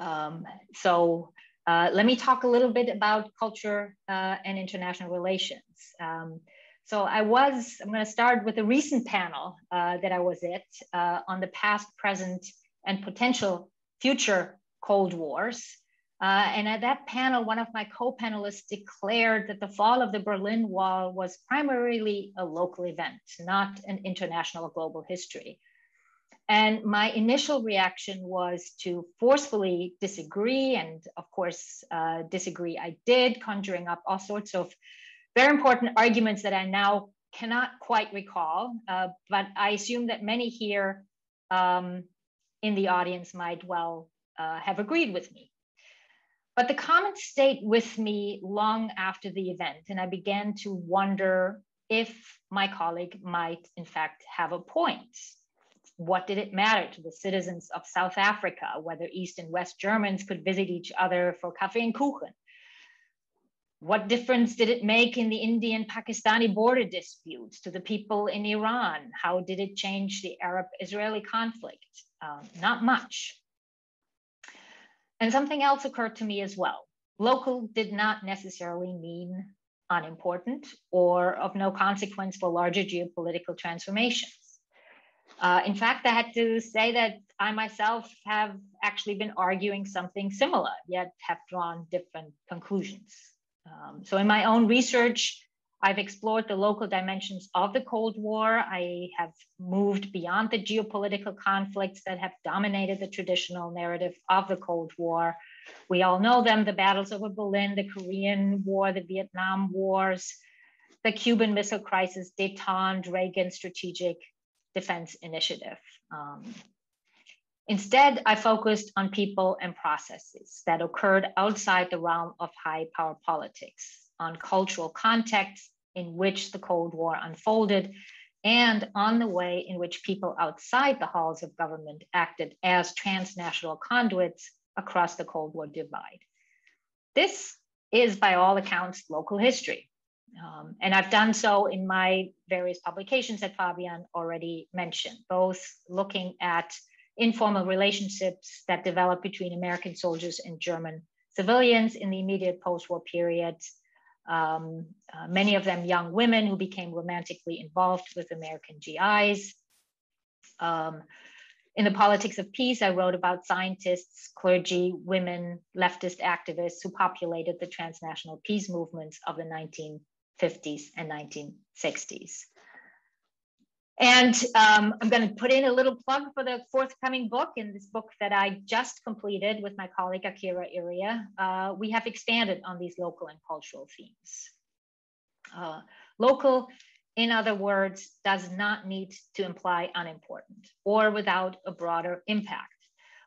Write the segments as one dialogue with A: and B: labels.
A: Um, so uh, let me talk a little bit about culture uh, and international relations. Um, so I was, I'm going to start with a recent panel uh, that I was at uh, on the past, present, and potential future Cold Wars. Uh, and at that panel, one of my co-panelists declared that the fall of the Berlin Wall was primarily a local event, not an international global history. And my initial reaction was to forcefully disagree. And of course, uh, disagree I did, conjuring up all sorts of very important arguments that I now cannot quite recall, uh, but I assume that many here um, in the audience might well uh, have agreed with me. But the comments stayed with me long after the event, and I began to wonder if my colleague might, in fact, have a point. What did it matter to the citizens of South Africa whether East and West Germans could visit each other for coffee and kuchen? What difference did it make in the Indian Pakistani border disputes to the people in Iran? How did it change the Arab Israeli conflict? Um, not much. And something else occurred to me as well. Local did not necessarily mean unimportant or of no consequence for larger geopolitical transformations. Uh, in fact, I had to say that I myself have actually been arguing something similar, yet have drawn different conclusions. Um, so in my own research, I've explored the local dimensions of the Cold War. I have moved beyond the geopolitical conflicts that have dominated the traditional narrative of the Cold War. We all know them the battles over Berlin, the Korean War, the Vietnam Wars, the Cuban Missile Crisis, detente, Reagan Strategic Defense Initiative. Um, Instead, I focused on people and processes that occurred outside the realm of high power politics, on cultural contexts in which the Cold War unfolded, and on the way in which people outside the halls of government acted as transnational conduits across the Cold War divide. This is, by all accounts, local history. Um, and I've done so in my various publications that Fabian already mentioned, both looking at informal relationships that developed between American soldiers and German civilians in the immediate post-war period. Um, uh, many of them young women who became romantically involved with American GIs. Um, in the politics of peace, I wrote about scientists, clergy, women, leftist activists who populated the transnational peace movements of the 1950s and 1960s. And um, I'm going to put in a little plug for the forthcoming book. In this book that I just completed with my colleague Akira Iriye, uh, we have expanded on these local and cultural themes. Uh, local, in other words, does not need to imply unimportant or without a broader impact.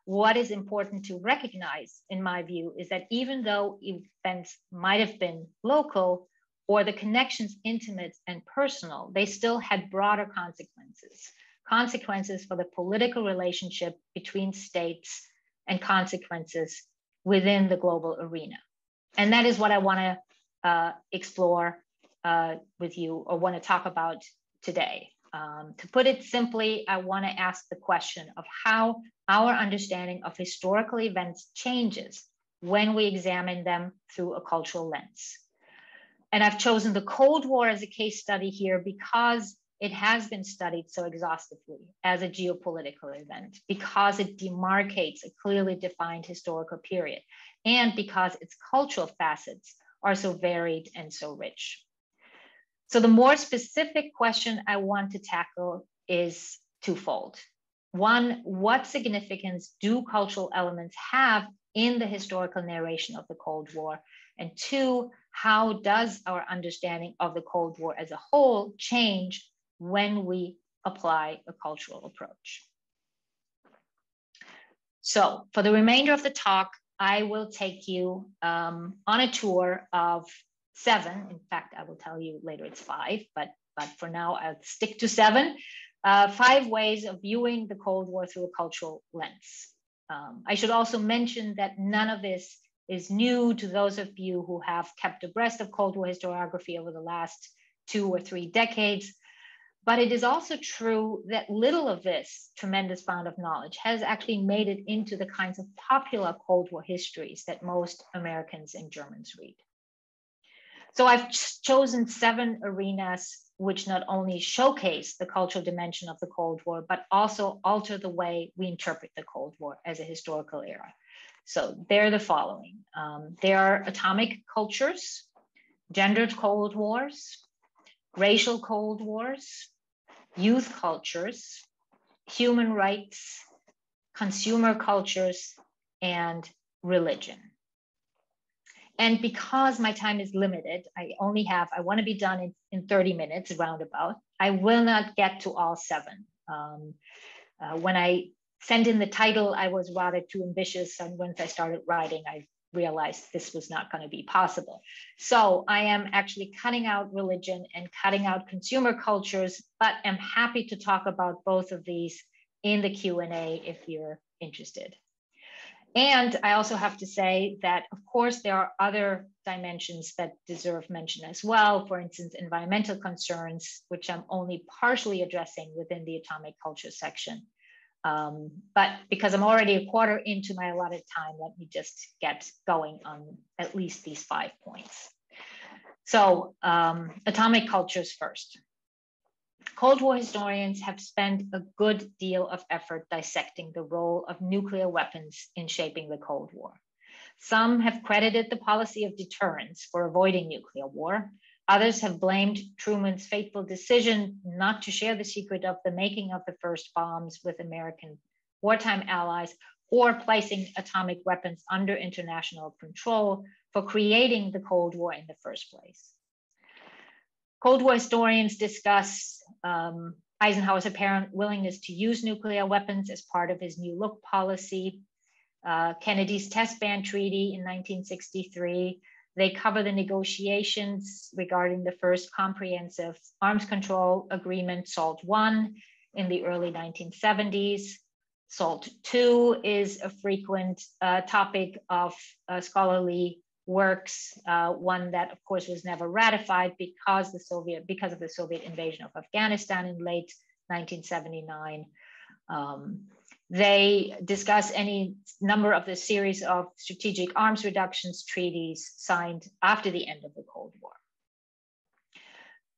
A: What is important to recognize, in my view, is that even though events might have been local, or the connections intimate and personal, they still had broader consequences, consequences for the political relationship between states and consequences within the global arena. And that is what I want to uh, explore uh, with you or want to talk about today. Um, to put it simply, I want to ask the question of how our understanding of historical events changes when we examine them through a cultural lens. And I've chosen the Cold War as a case study here because it has been studied so exhaustively as a geopolitical event, because it demarcates a clearly defined historical period, and because its cultural facets are so varied and so rich. So the more specific question I want to tackle is twofold. One, what significance do cultural elements have in the historical narration of the Cold War? And two, how does our understanding of the Cold War as a whole change when we apply a cultural approach? So for the remainder of the talk, I will take you um, on a tour of seven. In fact, I will tell you later it's five, but, but for now I'll stick to seven. Uh, five ways of viewing the Cold War through a cultural lens. Um, I should also mention that none of this is new to those of you who have kept abreast of Cold War historiography over the last two or three decades. But it is also true that little of this tremendous amount of knowledge has actually made it into the kinds of popular Cold War histories that most Americans and Germans read. So I've chosen seven arenas which not only showcase the cultural dimension of the Cold War, but also alter the way we interpret the Cold War as a historical era. So they're the following. Um, there are atomic cultures, gendered Cold Wars, racial Cold Wars, youth cultures, human rights, consumer cultures, and religion. And because my time is limited, I only have, I want to be done in, in 30 minutes roundabout. I will not get to all seven. Um, uh, when I sent in the title, I was rather too ambitious. And once I started writing, I realized this was not going to be possible. So I am actually cutting out religion and cutting out consumer cultures, but am happy to talk about both of these in the Q&A if you're interested. And I also have to say that, of course, there are other dimensions that deserve mention as well. For instance, environmental concerns, which I'm only partially addressing within the atomic culture section. Um, but because I'm already a quarter into my allotted time, let me just get going on at least these five points. So um, atomic cultures first. Cold War historians have spent a good deal of effort dissecting the role of nuclear weapons in shaping the Cold War. Some have credited the policy of deterrence for avoiding nuclear war, Others have blamed Truman's fateful decision not to share the secret of the making of the first bombs with American wartime allies or placing atomic weapons under international control for creating the Cold War in the first place. Cold War historians discuss um, Eisenhower's apparent willingness to use nuclear weapons as part of his New Look policy, uh, Kennedy's test ban treaty in 1963, they cover the negotiations regarding the first comprehensive arms control agreement, SALT 1, in the early 1970s. SALT 2 is a frequent uh, topic of uh, scholarly works, uh, one that of course was never ratified because the Soviet, because of the Soviet invasion of Afghanistan in late 1979. Um, they discuss any number of the series of strategic arms reductions treaties signed after the end of the Cold War.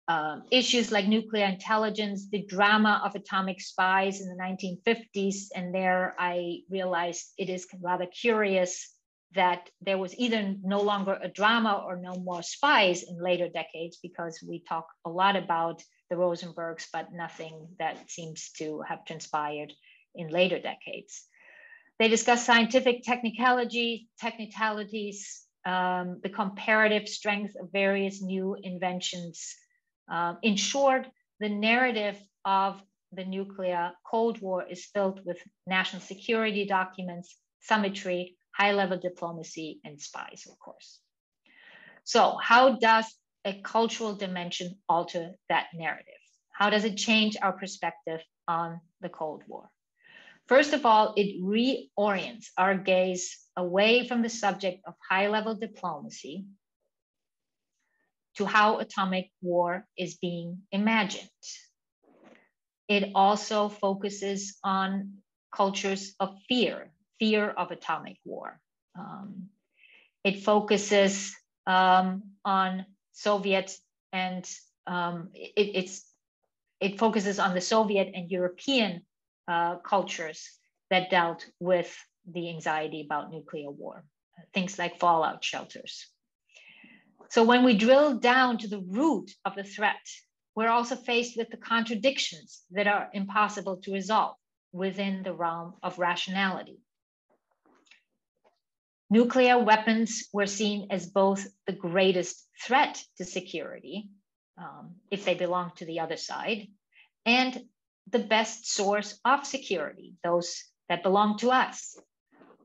A: Um, issues like nuclear intelligence, the drama of atomic spies in the 1950s, and there I realized it is rather curious that there was either no longer a drama or no more spies in later decades because we talk a lot about the Rosenbergs, but nothing that seems to have transpired in later decades. They discuss scientific technicology, technicalities, um, the comparative strength of various new inventions. Um, in short, the narrative of the nuclear Cold War is filled with national security documents, symmetry, high level diplomacy, and spies, of course. So, how does a cultural dimension alter that narrative? How does it change our perspective on the Cold War? First of all, it reorients our gaze away from the subject of high level diplomacy to how atomic war is being imagined. It also focuses on cultures of fear, fear of atomic war. Um, it focuses um, on Soviet and um, it, it's it focuses on the Soviet and European uh, cultures that dealt with the anxiety about nuclear war, things like fallout shelters. So when we drill down to the root of the threat, we're also faced with the contradictions that are impossible to resolve within the realm of rationality. Nuclear weapons were seen as both the greatest threat to security, um, if they belong to the other side, and the best source of security, those that belong to us.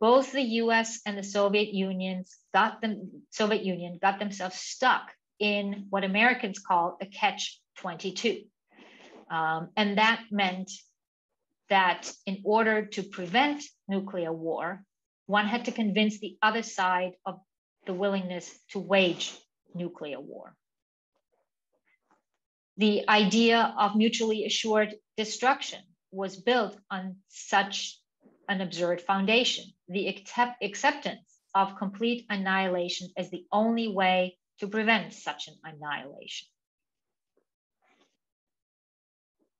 A: Both the US and the Soviet Unions got them, Soviet Union got themselves stuck in what Americans call a catch 22. Um, and that meant that in order to prevent nuclear war, one had to convince the other side of the willingness to wage nuclear war. The idea of mutually assured destruction was built on such an absurd foundation, the accept acceptance of complete annihilation as the only way to prevent such an annihilation.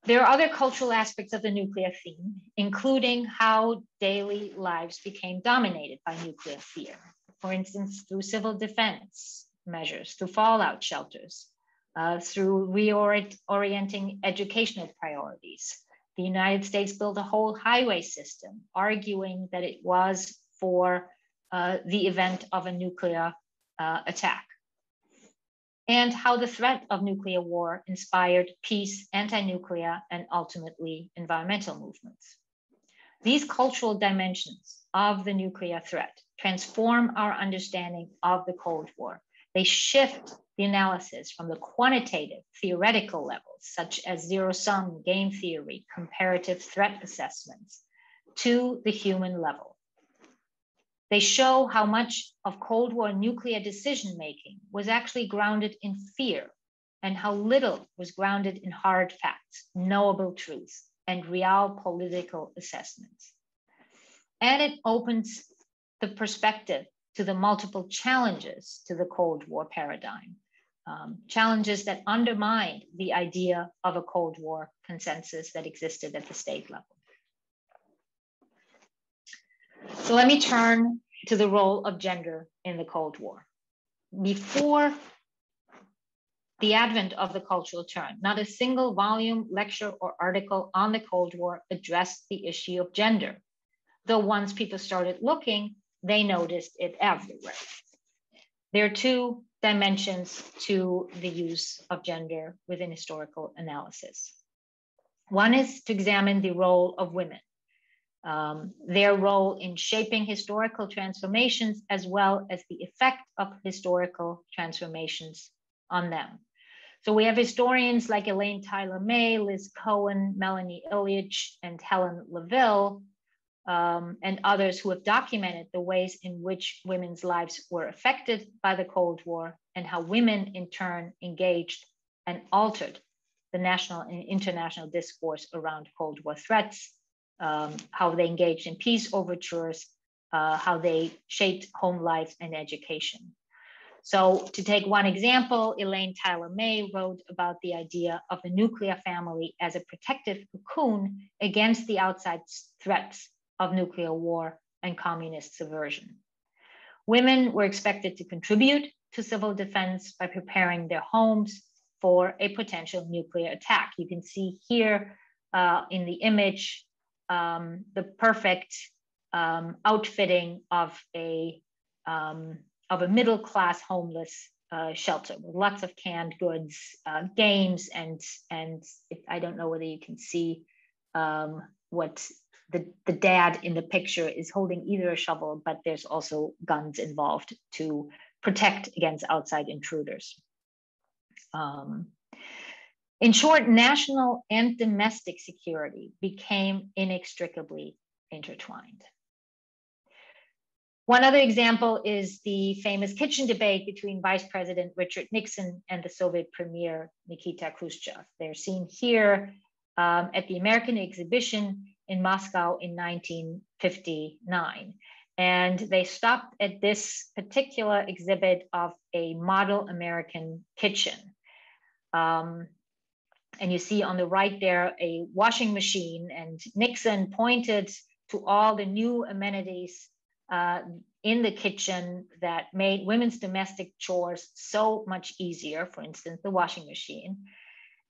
A: There are other cultural aspects of the nuclear theme, including how daily lives became dominated by nuclear fear. For instance, through civil defense measures, through fallout shelters, uh, through reorienting educational priorities. The United States built a whole highway system, arguing that it was for uh, the event of a nuclear uh, attack and how the threat of nuclear war inspired peace, anti nuclear, and ultimately environmental movements. These cultural dimensions of the nuclear threat transform our understanding of the Cold War. They shift the analysis from the quantitative theoretical levels, such as zero sum game theory, comparative threat assessments, to the human level they show how much of Cold War nuclear decision making was actually grounded in fear and how little was grounded in hard facts, knowable truths, and real political assessments. And it opens the perspective to the multiple challenges to the Cold War paradigm, um, challenges that undermined the idea of a Cold War consensus that existed at the state level. So let me turn to the role of gender in the Cold War. Before the advent of the cultural turn, not a single volume, lecture, or article on the Cold War addressed the issue of gender. Though once people started looking, they noticed it everywhere. There are two dimensions to the use of gender within historical analysis. One is to examine the role of women um, their role in shaping historical transformations, as well as the effect of historical transformations on them. So we have historians like Elaine Tyler May, Liz Cohen, Melanie Ilić, and Helen Laville, um, and others who have documented the ways in which women's lives were affected by the Cold War and how women in turn engaged and altered the national and international discourse around Cold War threats um, how they engaged in peace overtures, uh, how they shaped home life and education. So to take one example, Elaine Tyler May wrote about the idea of the nuclear family as a protective cocoon against the outside threats of nuclear war and communist subversion. Women were expected to contribute to civil defense by preparing their homes for a potential nuclear attack. You can see here uh, in the image um, the perfect um, outfitting of a um, of a middle class homeless uh, shelter with lots of canned goods, uh, games, and and if, I don't know whether you can see um, what the the dad in the picture is holding either a shovel, but there's also guns involved to protect against outside intruders. Um, in short, national and domestic security became inextricably intertwined. One other example is the famous kitchen debate between Vice President Richard Nixon and the Soviet Premier Nikita Khrushchev. They're seen here um, at the American exhibition in Moscow in 1959. And they stopped at this particular exhibit of a model American kitchen. Um, and you see on the right there a washing machine, and Nixon pointed to all the new amenities uh, in the kitchen that made women's domestic chores so much easier, for instance, the washing machine.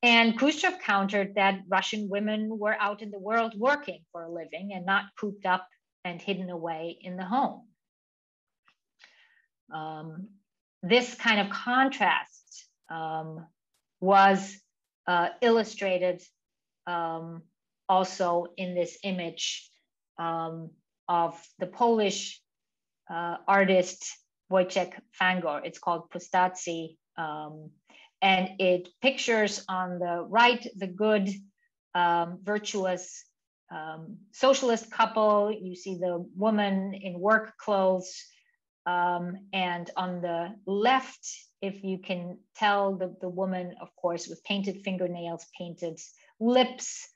A: And Khrushchev countered that Russian women were out in the world working for a living and not cooped up and hidden away in the home. Um, this kind of contrast um, was uh, illustrated um, also in this image um, of the Polish uh, artist Wojciech Fangor. It's called Postaci. Um, and it pictures on the right the good, um, virtuous um, socialist couple. You see the woman in work clothes Um, and on the left, if you can tell the, the woman, of course, with painted fingernails, painted lips,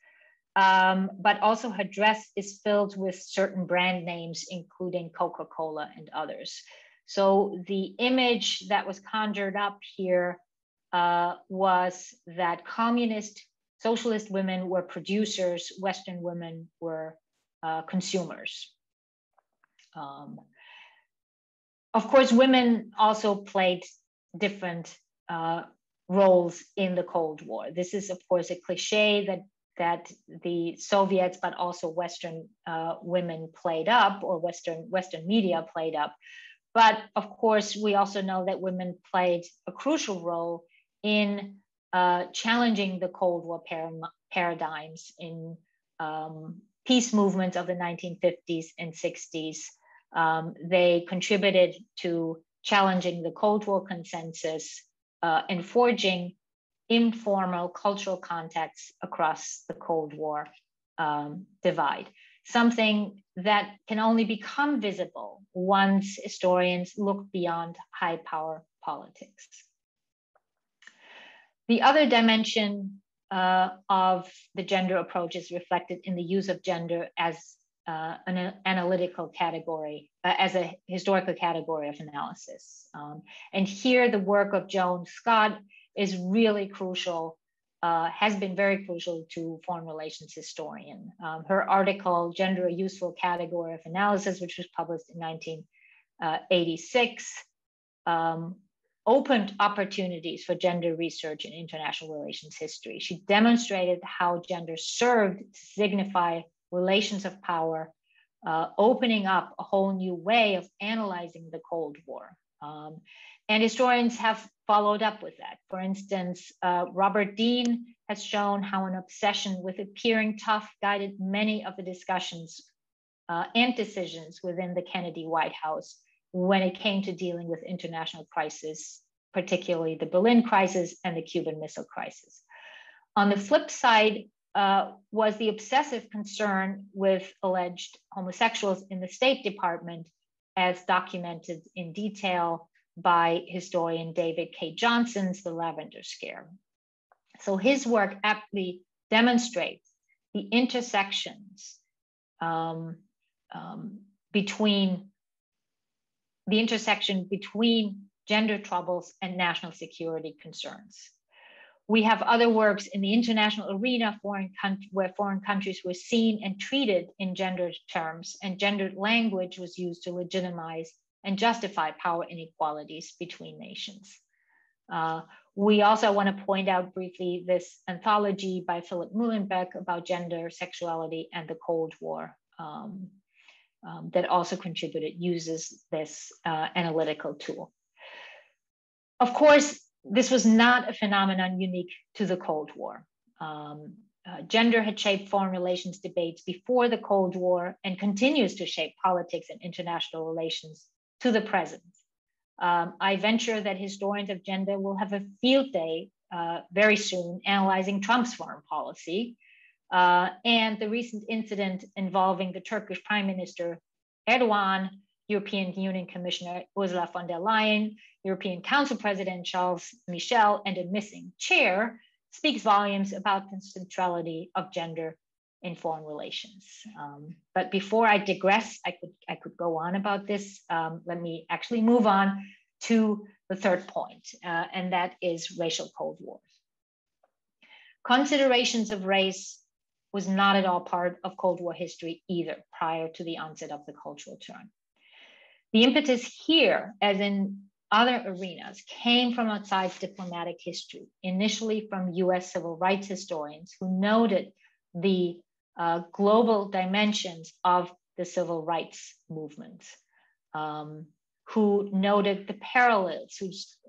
A: um, but also her dress is filled with certain brand names, including Coca Cola and others. So the image that was conjured up here uh, was that communist, socialist women were producers, Western women were uh, consumers. Um, of course, women also played different uh, roles in the Cold War. This is, of course, a cliche that that the Soviets, but also Western uh, women played up, or Western Western media played up. But of course, we also know that women played a crucial role in uh, challenging the Cold War par- paradigms in um, peace movements of the 1950s and 60s. Um, they contributed to challenging the Cold War consensus uh, and forging informal cultural contacts across the Cold War um, divide, something that can only become visible once historians look beyond high power politics. The other dimension uh, of the gender approach is reflected in the use of gender as uh, an analytical category, uh, as a historical category of analysis. Um, and here, the work of Joan Scott is really crucial, uh, has been very crucial to foreign relations historian. Um, her article, Gender, a Useful Category of Analysis, which was published in 1986, uh, um, opened opportunities for gender research in international relations history. She demonstrated how gender served to signify relations of power, uh, opening up a whole new way of analyzing the Cold War. Um, and historians have followed up with that. For instance, uh, Robert Dean has shown how an obsession with appearing tough guided many of the discussions uh, and decisions within the Kennedy White House when it came to dealing with international crises, particularly the Berlin crisis and the Cuban Missile Crisis. On the flip side, uh, was the obsessive concern with alleged homosexuals in the State Department, as documented in detail by historian David K. Johnson's The Lavender Scare. So his work aptly demonstrates the intersections um, um, between the intersection between gender troubles and national security concerns. We have other works in the international arena foreign where foreign countries were seen and treated in gendered terms, and gendered language was used to legitimize and justify power inequalities between nations. Uh, we also want to point out briefly this anthology by Philip Muehlenbeck about gender, sexuality, and the Cold War um, um, that also contributed, uses this uh, analytical tool. Of course, this was not a phenomenon unique to the Cold War. Um, uh, gender had shaped foreign relations debates before the Cold War and continues to shape politics and international relations to the present. Um, I venture that historians of gender will have a field day uh, very soon analyzing Trump's foreign policy uh, and the recent incident involving the Turkish Prime Minister Erdogan, European Union Commissioner Ursula von der Leyen, European Council President Charles Michel, and a missing chair speaks volumes about the centrality of gender in foreign relations. Um, but before I digress, I could, I could go on about this. Um, let me actually move on to the third point, uh, and that is racial Cold Wars. Considerations of race was not at all part of Cold War history either prior to the onset of the cultural turn. The impetus here, as in other arenas, came from outside diplomatic history, initially from US civil rights historians who noted the uh, global dimensions of the civil rights movement, um, who noted the parallels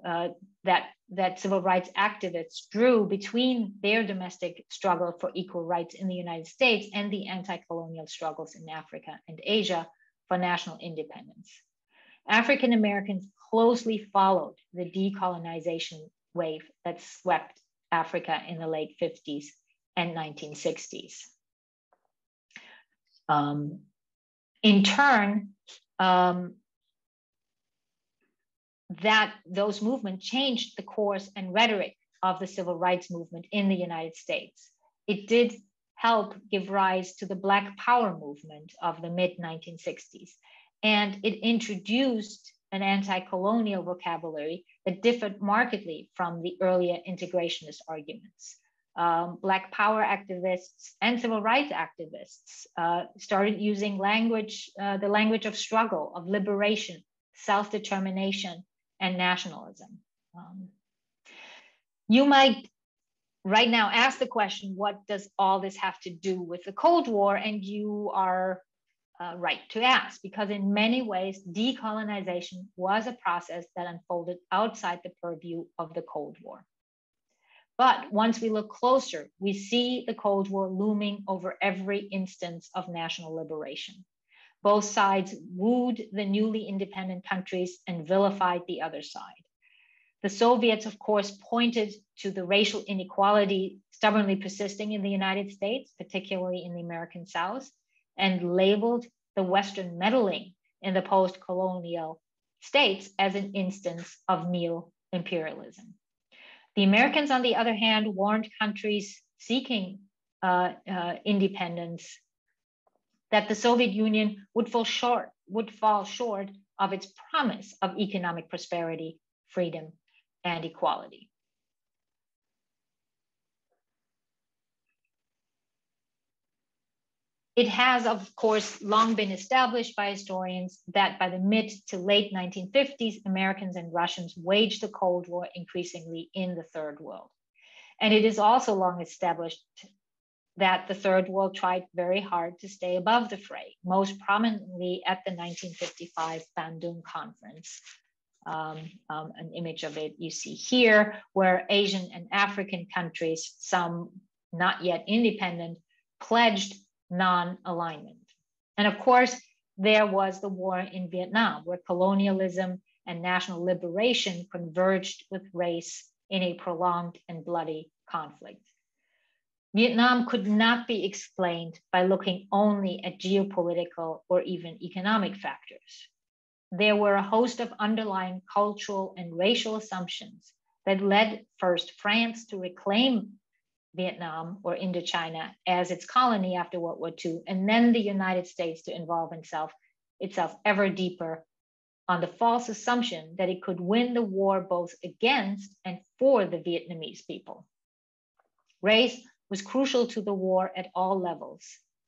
A: uh, that, that civil rights activists drew between their domestic struggle for equal rights in the United States and the anti colonial struggles in Africa and Asia for national independence. African Americans closely followed the decolonization wave that swept Africa in the late 50s and 1960s. Um, in turn, um, that those movements changed the course and rhetoric of the civil rights movement in the United States. It did help give rise to the Black Power movement of the mid 1960s, and it introduced an anti colonial vocabulary that differed markedly from the earlier integrationist arguments. Um, Black power activists and civil rights activists uh, started using language, uh, the language of struggle, of liberation, self determination, and nationalism. Um, you might right now ask the question what does all this have to do with the Cold War? And you are uh, right to ask, because in many ways, decolonization was a process that unfolded outside the purview of the Cold War. But once we look closer, we see the Cold War looming over every instance of national liberation. Both sides wooed the newly independent countries and vilified the other side. The Soviets, of course, pointed to the racial inequality stubbornly persisting in the United States, particularly in the American South, and labeled the Western meddling in the post colonial states as an instance of neo imperialism. The Americans, on the other hand, warned countries seeking uh, uh, independence that the Soviet Union would fall short would fall short of its promise of economic prosperity, freedom, and equality. It has, of course, long been established by historians that by the mid to late 1950s, Americans and Russians waged the Cold War increasingly in the Third World. And it is also long established that the Third World tried very hard to stay above the fray, most prominently at the 1955 Bandung Conference. Um, um, an image of it you see here, where Asian and African countries, some not yet independent, pledged non alignment. And of course, there was the war in Vietnam, where colonialism and national liberation converged with race in a prolonged and bloody conflict. Vietnam could not be explained by looking only at geopolitical or even economic factors. There were a host of underlying cultural and racial assumptions that led first France to reclaim Vietnam or Indochina as its colony after World War II, and then the United States to involve itself, itself ever deeper on the false assumption that it could win the war both against and for the Vietnamese people. Race was crucial to the war at all levels,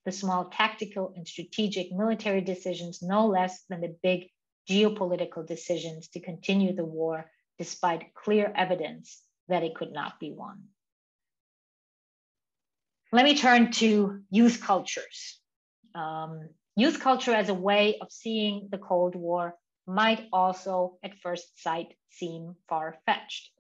A: the small tactical and strategic military decisions no less than the big geopolitical decisions to continue the war despite clear evidence that it could not be won. Let me turn to youth cultures. Um, youth culture as a way of seeing the Cold War might also at first sight seem far fetched.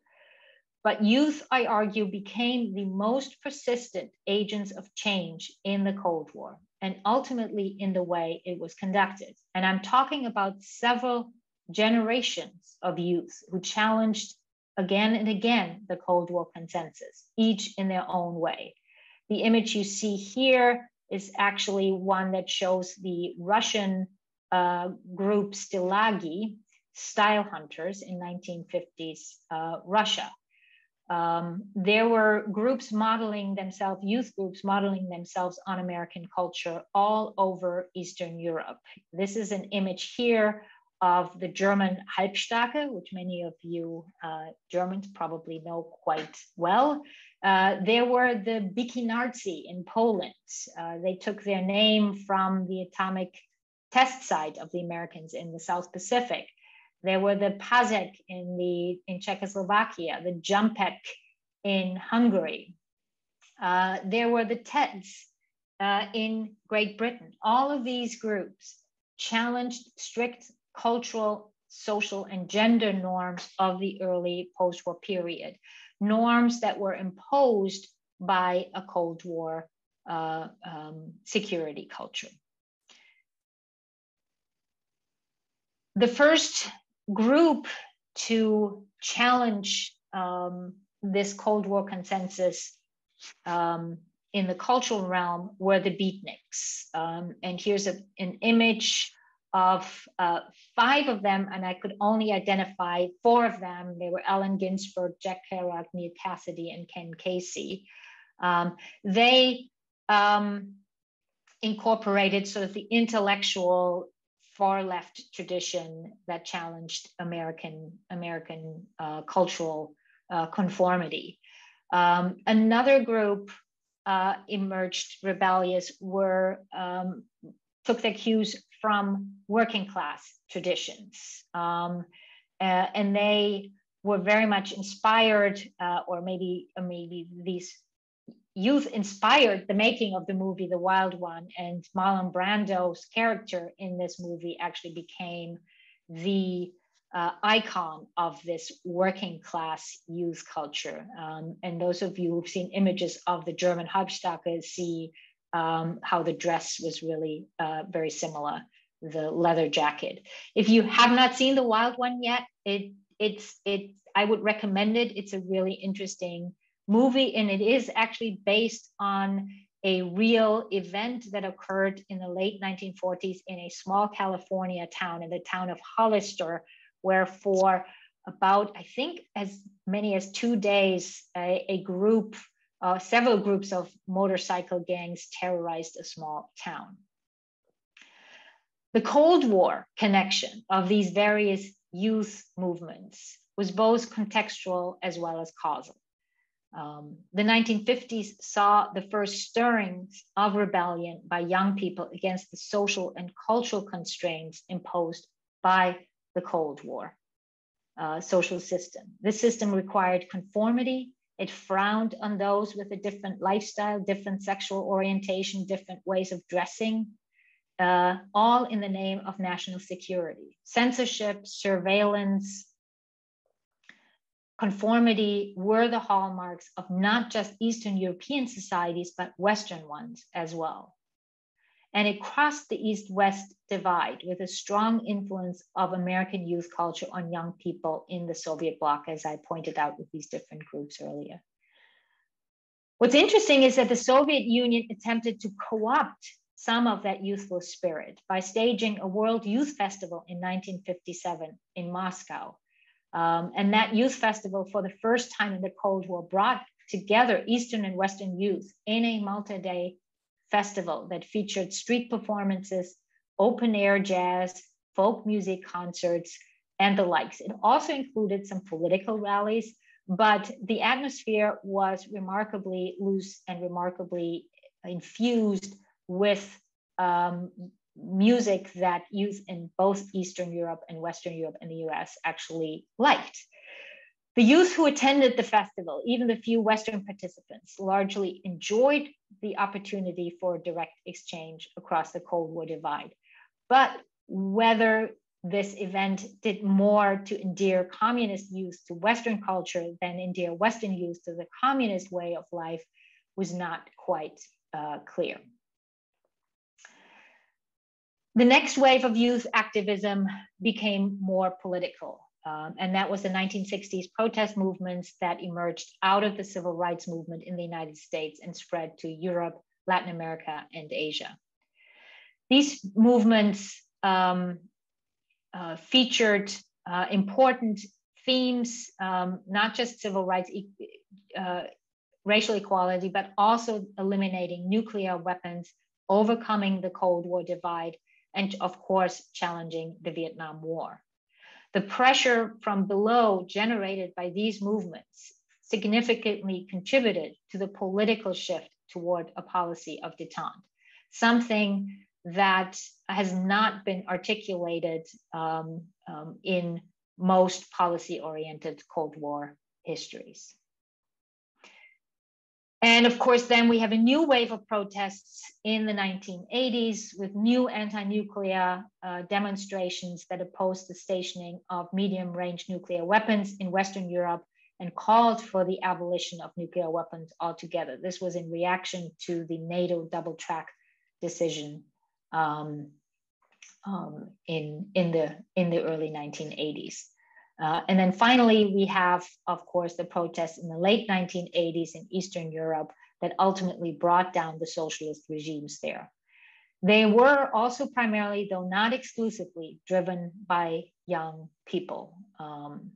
A: But youth, I argue, became the most persistent agents of change in the Cold War and ultimately in the way it was conducted. And I'm talking about several generations of youth who challenged again and again the Cold War consensus, each in their own way. The image you see here is actually one that shows the Russian uh, group Stilagi, style hunters in 1950s uh, Russia. Um, there were groups modeling themselves, youth groups modeling themselves on American culture all over Eastern Europe. This is an image here of the German Halbstarke, which many of you uh, Germans probably know quite well. Uh, there were the Biki in Poland. Uh, they took their name from the atomic test site of the Americans in the South Pacific. There were the Pazek in the in Czechoslovakia, the Jumpek in Hungary. Uh, there were the Teds uh, in Great Britain. All of these groups challenged strict cultural, social, and gender norms of the early post war period, norms that were imposed by a Cold War uh, um, security culture. The first group to challenge um, this Cold War consensus um, in the cultural realm were the beatniks. Um, and here's a, an image of uh, five of them, and I could only identify four of them. They were Allen Ginsberg, Jack Kerouac, Neal Cassady, and Ken Kesey. Um, they um, incorporated sort of the intellectual far left tradition that challenged American American uh, cultural uh, conformity. Um, another group uh, emerged rebellious were um, took their cues from working class traditions, um, uh, and they were very much inspired, uh, or maybe maybe these youth inspired the making of the movie The Wild One, and Marlon Brando's character in this movie actually became the uh, icon of this working class youth culture. Um, and those of you who've seen images of the German Halbstarke see um, how the dress was really uh, very similar, the leather jacket. If you have not seen The Wild One yet, it it's it I would recommend it. It's a really interesting movie, and it is actually based on a real event that occurred in the late 1940s in a small California town, in the town of Hollister, where for about, I think, as many as two days, a, a group, uh, several groups of motorcycle gangs terrorized a small town. The Cold War connection of these various youth movements was both contextual as well as causal. Um, the 1950s saw the first stirrings of rebellion by young people against the social and cultural constraints imposed by the Cold War uh, social system. This system required conformity. It frowned on those with a different lifestyle, different sexual orientation, different ways of dressing, uh, all in the name of national security. Censorship, surveillance, conformity were the hallmarks of not just Eastern European societies, but Western ones as well. And it crossed the East West divide with a strong influence of American youth culture on young people in the Soviet bloc, as I pointed out with these different groups earlier. What's interesting is that the Soviet Union attempted to co opt some of that youthful spirit by staging a World Youth Festival in 1957 in Moscow um, and that youth festival, for the first time in the Cold War, brought together Eastern and Western youth in a multi day festival that featured street performances, open air jazz, folk music concerts, and the likes. It also included some political rallies, but the atmosphere was remarkably loose and remarkably infused with um, music that youth in both Eastern Europe and Western Europe and the US actually liked. The youth who attended the festival, even the few Western participants, largely enjoyed the opportunity for direct exchange across the Cold War divide. But whether this event did more to endear communist youth to Western culture than endear Western youth to the communist way of life was not quite uh, clear. The next wave of youth activism became more political. Um, and that was the 1960s protest movements that emerged out of the civil rights movement in the United States and spread to Europe, Latin America, and Asia. These movements um, uh, featured uh, important themes, um, not just civil rights, uh, racial equality, but also eliminating nuclear weapons, overcoming the Cold War divide, and of course, challenging the Vietnam War. The pressure from below generated by these movements significantly contributed to the political shift toward a policy of detente, something that has not been articulated um, um, in most policy oriented Cold War histories. And of course, then we have a new wave of protests in the 1980s with new anti nuclear uh, demonstrations that opposed the stationing of medium range nuclear weapons in Western Europe and called for the abolition of nuclear weapons altogether. This was in reaction to the NATO double track decision um, um, in, in, the, in the early 1980s. Uh, and then finally, we have, of course, the protests in the late 1980s in Eastern Europe that ultimately brought down the socialist regimes there. They were also primarily, though not exclusively, driven by young people. Um,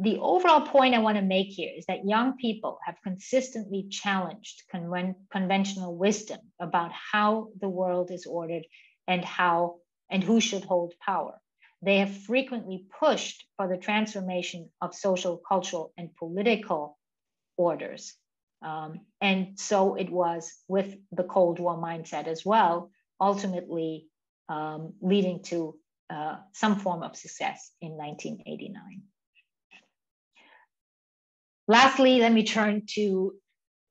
A: the overall point I want to make here is that young people have consistently challenged conven- conventional wisdom about how the world is ordered and how and who should hold power. They have frequently pushed for the transformation of social, cultural, and political orders. Um, and so it was with the Cold War mindset as well, ultimately um, leading to uh, some form of success in 1989. Lastly, let me turn to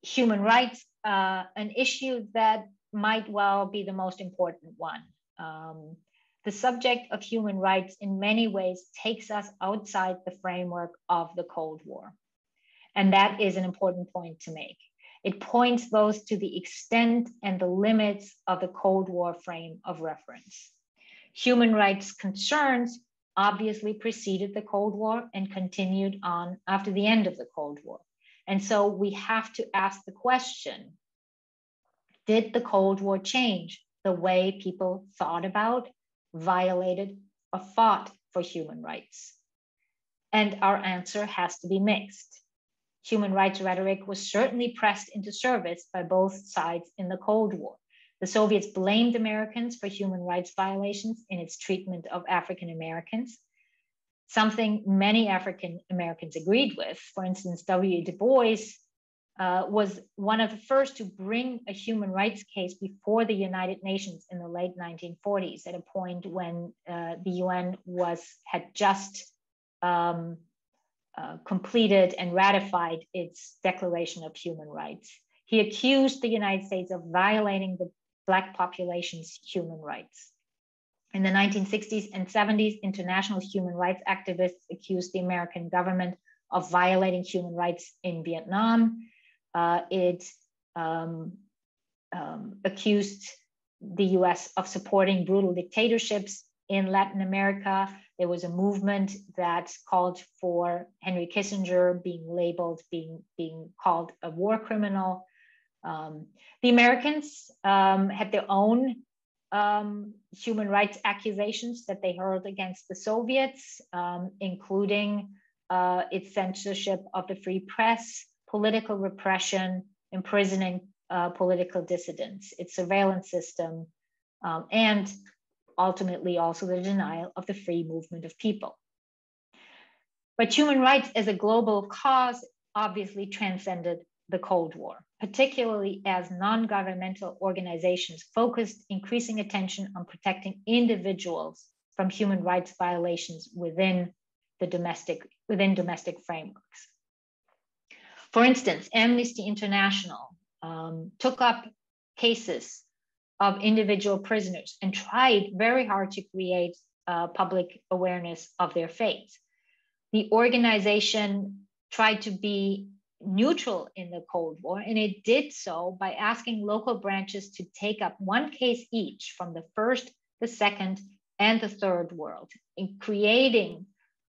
A: human rights, uh, an issue that might well be the most important one. Um, the subject of human rights in many ways takes us outside the framework of the Cold War. And that is an important point to make. It points both to the extent and the limits of the Cold War frame of reference. Human rights concerns obviously preceded the Cold War and continued on after the end of the Cold War. And so we have to ask the question Did the Cold War change the way people thought about, violated, or fought for human rights? And our answer has to be mixed. Human rights rhetoric was certainly pressed into service by both sides in the Cold War. The Soviets blamed Americans for human rights violations in its treatment of African Americans, something many African Americans agreed with. For instance, W. Du Bois uh, was one of the first to bring a human rights case before the United Nations in the late 1940s, at a point when uh, the UN was had just um, uh, completed and ratified its Declaration of Human Rights. He accused the United States of violating the Black population's human rights. In the 1960s and 70s, international human rights activists accused the American government of violating human rights in Vietnam. Uh, it um, um, accused the US of supporting brutal dictatorships in Latin America. There was a movement that called for Henry Kissinger being labeled, being, being called a war criminal. Um, the Americans um, had their own um, human rights accusations that they hurled against the Soviets, um, including uh, its censorship of the free press, political repression, imprisoning uh, political dissidents, its surveillance system, um, and ultimately also the denial of the free movement of people. But human rights as a global cause obviously transcended the Cold War, particularly as non governmental organizations focused increasing attention on protecting individuals from human rights violations within the domestic within domestic frameworks. For instance, Amnesty International um, took up cases of individual prisoners and tried very hard to create uh, public awareness of their fate. The organization tried to be neutral in the Cold War, and it did so by asking local branches to take up one case each from the first, the second, and the third world, in creating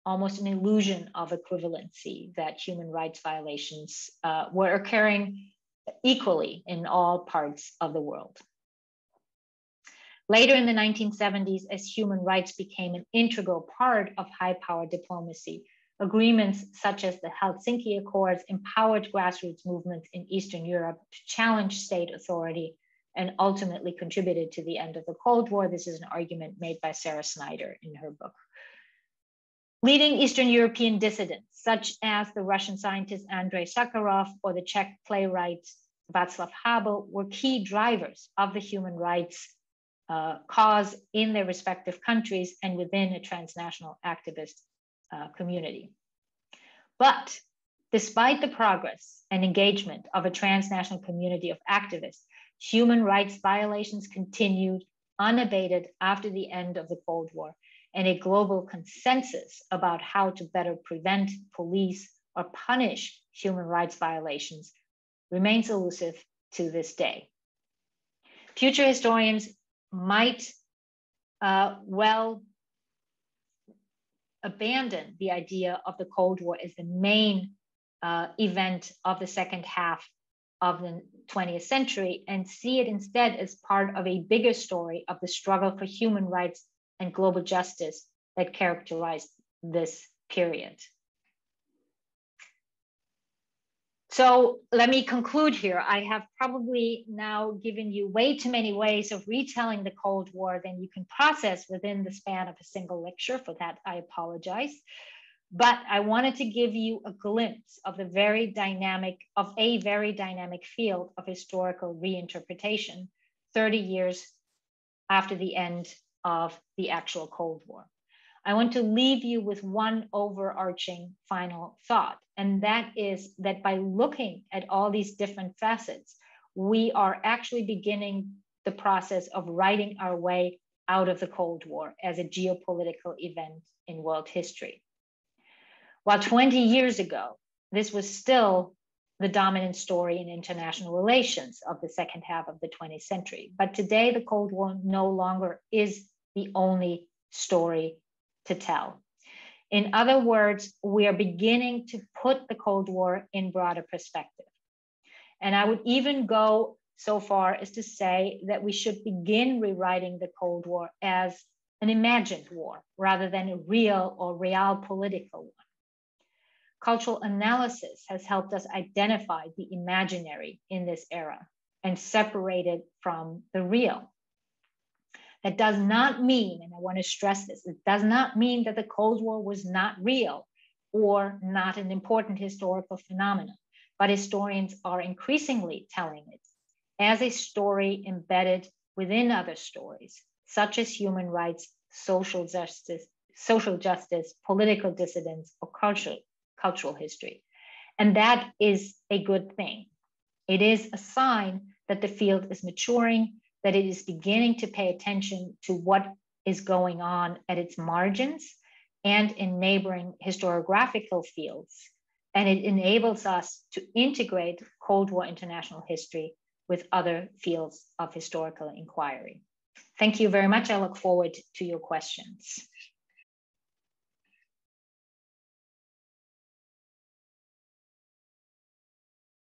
A: almost an illusion of equivalency that human rights violations uh, were occurring equally in all parts of the world. Later in the 1970s, as human rights became an integral part of high power diplomacy, agreements such as the Helsinki Accords empowered grassroots movements in Eastern Europe to challenge state authority and ultimately contributed to the end of the Cold War. This is an argument made by Sarah Snyder in her book. Leading Eastern European dissidents, such as the Russian scientist Andrei Sakharov or the Czech playwright Václav Havel, were key drivers of the human rights uh, cause in their respective countries and within a transnational activist uh, community. But despite the progress and engagement of a transnational community of activists, human rights violations continued unabated after the end of the Cold War, and a global consensus about how to better prevent, police, or punish human rights violations remains elusive to this day. Future historians might uh, well abandon the idea of the Cold War as the main uh, event of the second half of the 20th century and see it instead as part of a bigger story of the struggle for human rights and global justice that characterized this period. So let me conclude here. I have probably now given you way too many ways of retelling the Cold War than you can process within the span of a single lecture. For that, I apologize. But I wanted to give you a glimpse of the very dynamic, of a very dynamic field of historical reinterpretation 30 years after the end of the actual Cold War. I want to leave you with one overarching final thought, and that is that by looking at all these different facets, we are actually beginning the process of writing our way out of the Cold War as a geopolitical event in world history. While 20 years ago, this was still the dominant story in international relations of the second half of the 20th century. But today, the Cold War no longer is the only story to tell. In other words, we are beginning to put the Cold War in broader perspective. And I would even go so far as to say that we should begin rewriting the Cold War as an imagined war rather than a real or real political one. Cultural analysis has helped us identify the imaginary in this era and separate it from the real. That does not mean, and I want to stress this, it does not mean that the Cold War was not real or not an important historical phenomenon, but historians are increasingly telling it as a story embedded within other stories, such as human rights, social justice, social justice, political dissidence, or cultural, cultural history. And that is a good thing. It is a sign that the field is maturing that it is beginning to pay attention to what is going on at its margins and in neighboring historiographical fields. And it enables us to integrate Cold War international history with other fields of historical inquiry. Thank you very much. I look forward to your questions.